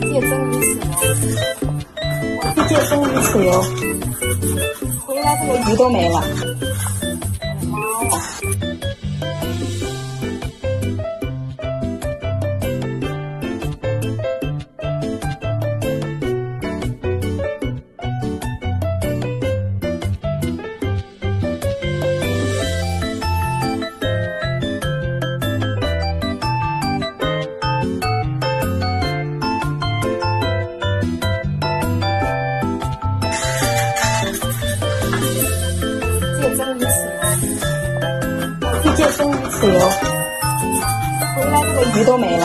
借蒸鱼豉油，我去借蒸鱼豉油，回来这个鱼都没了。妈呀！借蒸鱼豉油，我去借蒸鱼吃哟，回来这个鱼都没了。